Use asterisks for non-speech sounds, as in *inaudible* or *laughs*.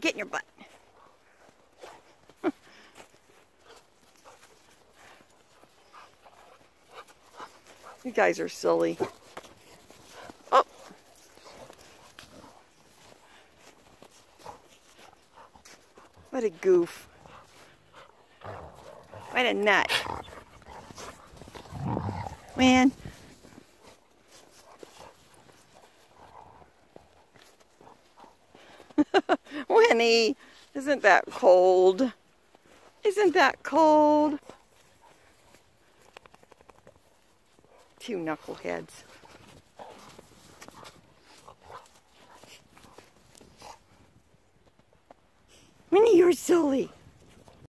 Get in your butt. *laughs* you guys are silly. Oh. What a goof. What a nut. Man. Isn't that cold? Isn't that cold? Two knuckleheads. Winnie, you're silly.